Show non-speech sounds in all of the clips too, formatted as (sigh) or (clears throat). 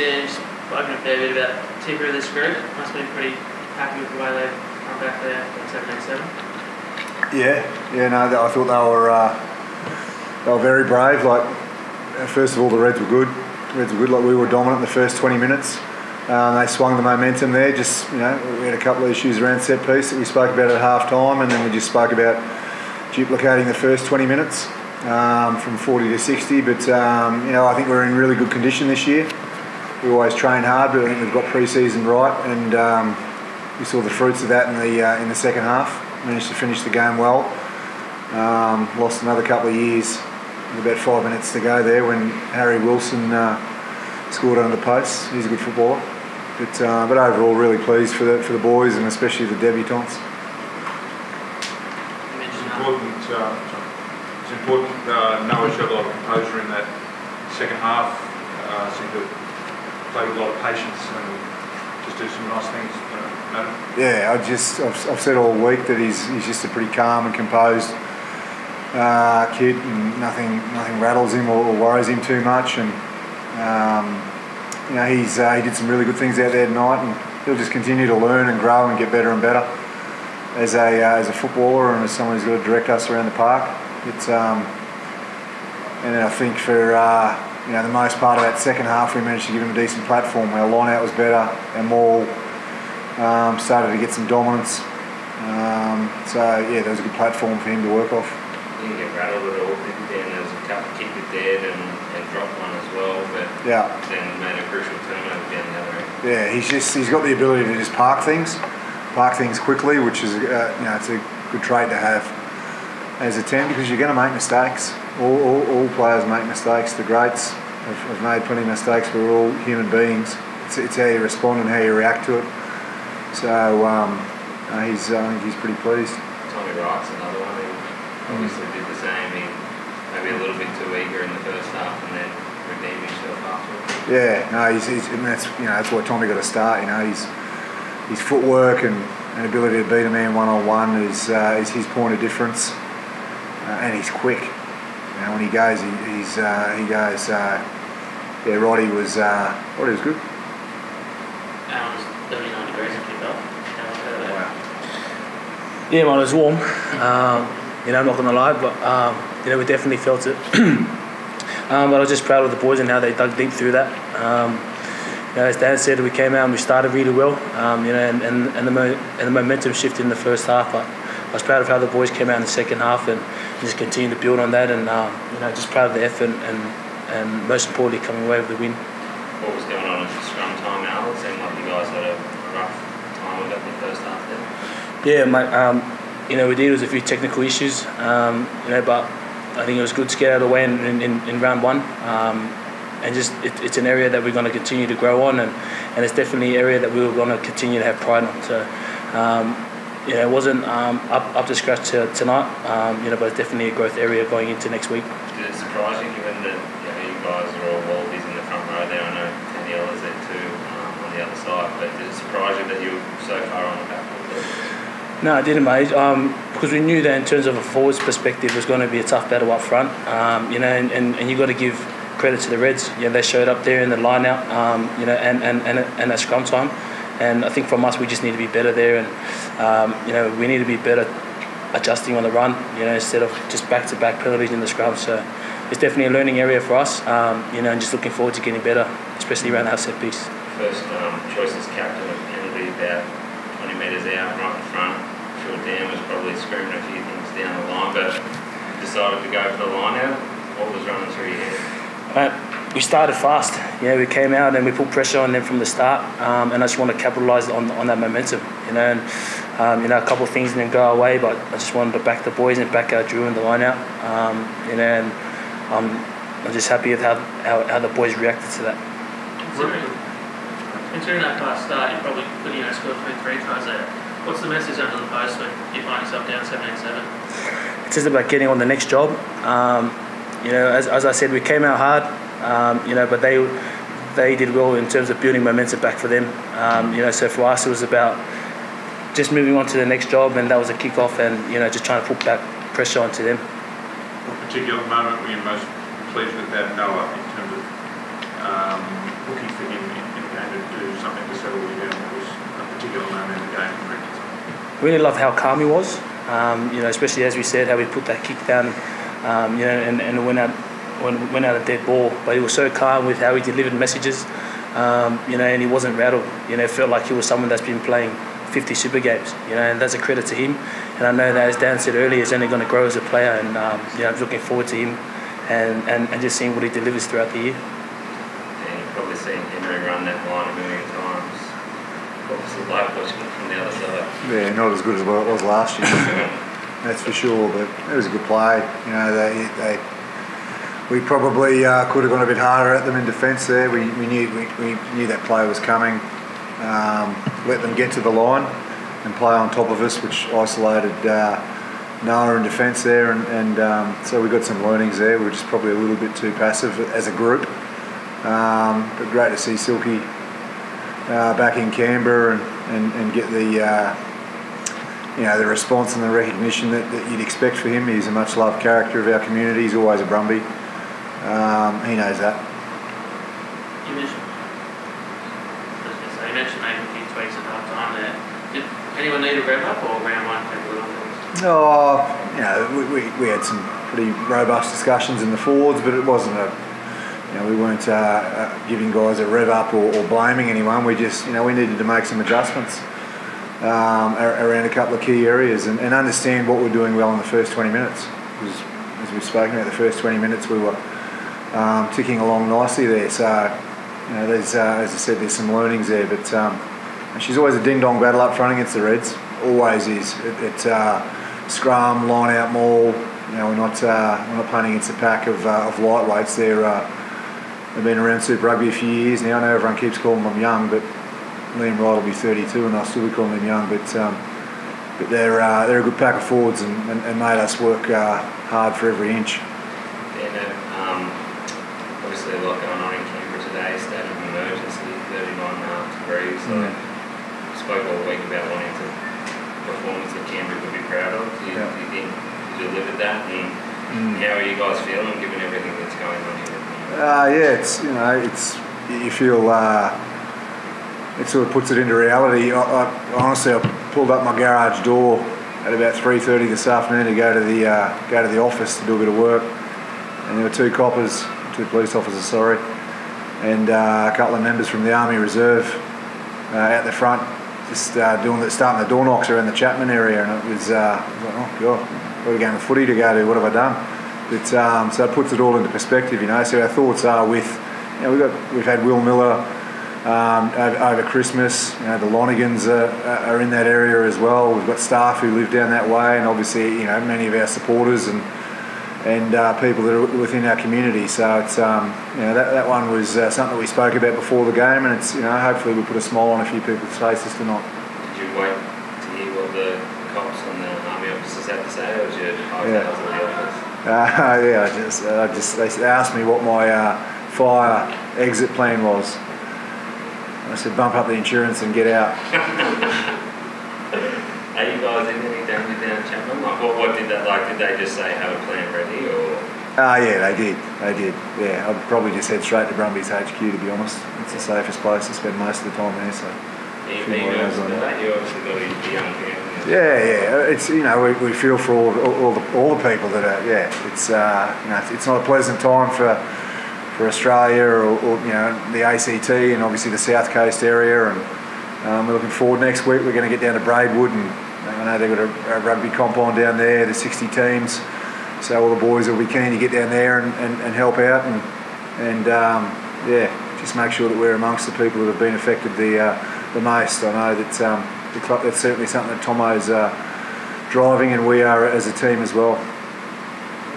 You've spoken a fair bit about Tipper of this group. Must have been pretty happy with the way they've come back there at 787. Yeah, yeah, no, I thought they were uh, they were very brave. Like, first of all, the Reds were good. Reds were good. Like we were dominant in the first 20 minutes. Um, they swung the momentum there. Just you know, we had a couple of issues around set piece that we spoke about at half time, and then we just spoke about duplicating the first 20 minutes um, from 40 to 60. But um, you know, I think we're in really good condition this year. We always train hard, but I think we've got pre-season right, and um, we saw the fruits of that in the uh, in the second half. Managed to finish the game well. Um, lost another couple of years. with About five minutes to go there when Harry Wilson uh, scored under the post. He's a good footballer. But, uh, but overall, really pleased for the, for the boys and especially the debutants. It's important, uh, it's important, uh, Noah showed a lot of composure in that second half, uh, seemed to play with a lot of patience and just do some nice things. Yeah, I just I've, I've said all week that he's he's just a pretty calm and composed uh, kid, and nothing nothing rattles him or, or worries him too much. And um, you know he's uh, he did some really good things out there tonight, and he'll just continue to learn and grow and get better and better as a uh, as a footballer and as someone who's got to direct us around the park. It's um, and I think for uh, you know the most part of that second half, we managed to give him a decent platform. Our line out was better, our maul um, started to get some dominance. Um, so yeah, there was a good platform for him to work off. didn't get rattled at all, did Then there was a couple kick it dead and, and dropped one as well, but Yeah, then made a crucial turnover down the other end. yeah, he's just he's got the ability to just park things, park things quickly, which is uh, you know it's a good trait to have as a ten because you're going to make mistakes. All, all, all players make mistakes. The greats have, have made plenty of mistakes. We're all human beings. It's, it's how you respond and how you react to it. So um, uh, he's I think he's pretty pleased. Tommy Wright's another one who obviously did the same. He maybe a little bit too eager in the first half and then redeemed himself afterwards. Yeah, no, he's, he's and that's you know that's why Tommy got to start. You know, his his footwork and, and ability to beat a man one on one is uh, is his point of difference, uh, and he's quick. You know, when he goes, he, he's uh, he goes. Uh, yeah, Roddy was uh, Roddy was good. Alan was 39 degrees in kick off. How was that? Wow. Yeah, man, it was warm. Um, you know, I'm not going to lie, but um, you know, we definitely felt it. (clears throat) um, but I was just proud of the boys and how they dug deep through that. Um, you know, as Dan said, we came out and we started really well. Um, you know, and, and, and the mo- and the momentum shifted in the first half. But I was proud of how the boys came out in the second half and just continued to build on that. And um, you know, just proud of the effort and and most importantly, coming away with the win. What was going on at the scrum time, Al? It seemed like you guys had a rough time it in the first half there. Yeah, mate. Um, you know, we did. There was a few technical issues. Um, you know, but I think it was good to get out of the way in, in, in, in round one. And just it, it's an area that we're going to continue to grow on, and, and it's definitely an area that we we're going to continue to have pride on. So, um, you know, it wasn't um, up up to scratch to, tonight. Um, you know, but it's definitely a growth area going into next week. Did it surprise you given that you, know, you guys are all Wallabies in the front row there? I know Taniela's there too um, on the other side, but did it surprise you that you were so far on the back? No, I didn't, mate. Um, because we knew that in terms of a forwards perspective, it was going to be a tough battle up front. Um, you know, and, and, and you got to give credit to the Reds. Know, they showed up there in the line out. Um, you know, and and and and at scrum time. And I think from us, we just need to be better there, and um, you know, we need to be better adjusting on the run. You know, instead of just back-to-back penalties in the scrum. So it's definitely a learning area for us. Um, you know, and just looking forward to getting better, especially around our set piece. First um, choice as captain of penalty about 20 metres out, right in front. Sure, Dan was probably screaming a few things down the line, but decided to go for the line out. What was running through your head? Uh, we started fast. Yeah, we came out and we put pressure on them from the start, um, and I just want to capitalise on, on that momentum. You know, and um, you know a couple of things didn't go away, but I just wanted to back the boys and back our Drew in the line out. Um, you know, and um, I'm just happy with how, how, how the boys reacted to that. Considering, considering that fast start, you probably could you know score three tries there. What's the message under the post when you find yourself down seven eight seven? It's just about getting on the next job. Um, you know, as, as I said, we came out hard. Um, you know, but they they did well in terms of building momentum back for them. Um, you know, so for us it was about just moving on to the next job, and that was a kick off, and you know, just trying to put back pressure onto them. What particular moment were you most pleased with that Noah in terms of um, looking for him in, in game to do something to settle you down? Was a particular moment in the game? Really love how calm he was. Um, you know, especially as we said, how he put that kick down um, you know, and, and went out when went out a dead ball. But he was so calm with how he delivered messages, um, you know, and he wasn't rattled. You know, felt like he was someone that's been playing 50 super games. You know, and that's a credit to him. And I know that, as Dan said earlier, he's only going to grow as a player, and um, you know, I'm looking forward to him and, and, and just seeing what he delivers throughout the year. And you've probably seen Henry run that line a million times. What Obviously, like watching it from the other side. Yeah, not as good as what it was last year. (laughs) That's for sure, but it was a good play. You know, they, they we probably uh, could have gone a bit harder at them in defence there. We, we knew we, we knew that play was coming. Um, let them get to the line and play on top of us, which isolated uh, Noah in defence there, and, and um, so we got some learnings there. We were just probably a little bit too passive as a group. Um, but great to see Silky uh, back in Canberra and, and, and get the uh, you know the response and the recognition that, that you'd expect for him. He's a much loved character of our community. He's always a Brumby. Um, he knows that. You mentioned, I was gonna say, you mentioned maybe a few tweaks at half time there. Did anyone need a rev up or round one came good on things? Oh, you know, we, we, we had some pretty robust discussions in the forwards, but it wasn't a, you know, we weren't uh, uh, giving guys a rev up or, or blaming anyone. We just, you know, we needed to make some adjustments um, around a couple of key areas and, and understand what we're doing well in the first 20 minutes. Because as we've spoken about, the first 20 minutes we were um, ticking along nicely there. So, you know, there's, uh, as I said, there's some learnings there, but um, she's always a ding dong battle up front against the Reds. Always is. It, it uh, scrum, line out, maul. You know, we're not uh, we're not playing against a pack of, uh, of lightweights. They're uh, they've been around Super Rugby a few years now. I know everyone keeps calling them young, but Liam Wright will be 32, and I'll still be calling them young. But um, but they're uh, they're a good pack of forwards, and, and, and made us work uh, hard for every inch. Yeah, no, um, obviously a lot going on in Canberra today, state of emergency, 39 and a half degrees. So Mm. spoke all week about wanting to performance that Canberra could be proud of. Do you, Yeah. do you think you delivered that? And Mm. how are you guys feeling given everything that's going on here? Uh, yeah, it's you know, it's you feel uh, it sort of puts it into reality. I, I, honestly, I pulled up my garage door at about three thirty this afternoon to go to the uh, go to the office to do a bit of work, and there were two coppers, two police officers, sorry, and uh, a couple of members from the Army Reserve uh, out the front, just uh, doing the, starting the door knocks around the Chapman area, and it was, uh, I was like, oh god, got a game of footy to go to. What have I done? But um, so it puts it all into perspective, you know. So our thoughts are with, you know, we've got we've had Will Miller um, over, over Christmas. You know, the Lonergans are, are in that area as well. We've got staff who live down that way, and obviously, you know, many of our supporters and and uh, people that are within our community. So it's um, you know that, that one was uh, something that we spoke about before the game, and it's you know hopefully we put a smile on a few people's faces tonight. Did you wait to hear what the cops and the army officers had to say, or was you oh, Yeah. was at the office? Uh, (laughs) yeah, I just, I just they asked me what my uh, fire exit plan was. I said bump up the insurance and get out. (laughs) Are you guys in any danger down Chapman? Like, what, what did that like? Did they just say have a plan ready, or Ah, yeah, they did. They did. Yeah, I'd probably just head straight to Brumbies HQ to be honest. It's the safest place to spend most of the time there. So. are you, Few you more hours on that. that? You obviously got a a young family. Yeah, yeah. It's you know we, we feel for all, all, all the all the people that are yeah. It's uh, you know it's not a pleasant time for for Australia or, or you know the ACT and obviously the South Coast area and um, we're looking forward next week. We're going to get down to Braidwood and I know they've got a, a rugby comp on down there. There's 60 teams, so all the boys will be keen to get down there and, and, and help out and and um, yeah, just make sure that we're amongst the people that have been affected the uh, the most. I know that um, the club, that's certainly something that Tomo's uh, driving, and we are as a team as well.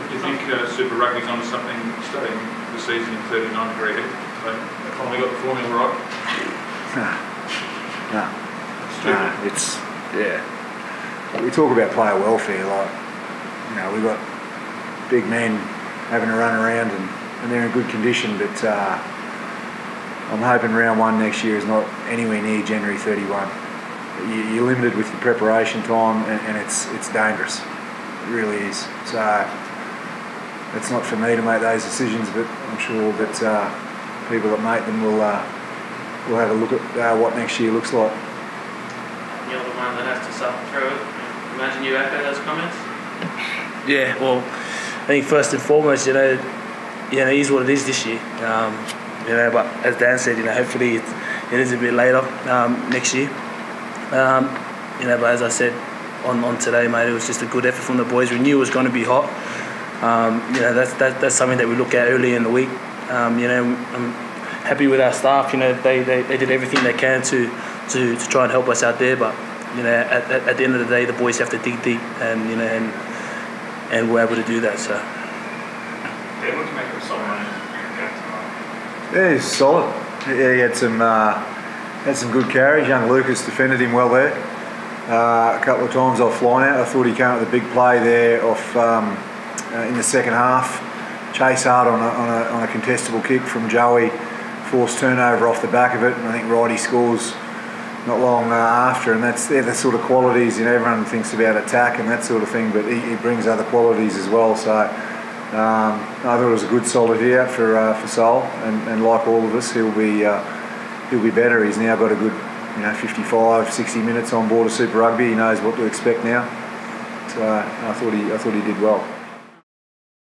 Do you think uh, Super Rugby's onto something starting the season in 39 degree heat? They they finally got the formula right. No, Stupid. no, it's yeah. We talk about player welfare, like you know, we've got big men having a run around and, and they're in good condition, but uh, I'm hoping round one next year is not anywhere near January 31. You, you're limited with your preparation time, and, and it's it's dangerous. It really is. So it's not for me to make those decisions, but I'm sure that uh, people that make them will uh, will have a look at uh, what next year looks like. You you're the one that has to suffer through it. Imagine you echo those comments. Yeah, well, I think first and foremost, you know, you know, it is what it is this year. Um, you know, but as Dan said, you know, hopefully it, it is a bit later um, next year. Um, you know, but as I said on, on today, mate, it was just a good effort from the boys. We knew it was going to be hot. Um, you know, that's that, that's something that we look at early in the week. Um, you know, I'm happy with our staff. You know, they, they, they did everything they can to, to, to try and help us out there. But you know, at, at, at the end of the day, the boys have to dig deep, and you know, and and we're able to do that. So. Yeah, what make of Solomon tonight? Yeah, he's solid. Yeah, he had some uh, had some good carries. Young Lucas defended him well there. Uh, a couple of times off line out. I thought he came up with a big play there off um, uh, in the second half. Chase hard on a, on, a, on a contestable kick from Joey, forced turnover off the back of it, and I think Righty scores not long uh, after. And that's they're the sort of qualities. You know, everyone thinks about attack and that sort of thing, but he, he brings other qualities as well. So. Um, I thought it was a good solid year for uh, for Sol, and, and like all of us, he'll be uh, he'll be better. He's now got a good, you know, 55, 60 minutes on board of Super Rugby. He knows what to expect now. So I thought he I thought he did well.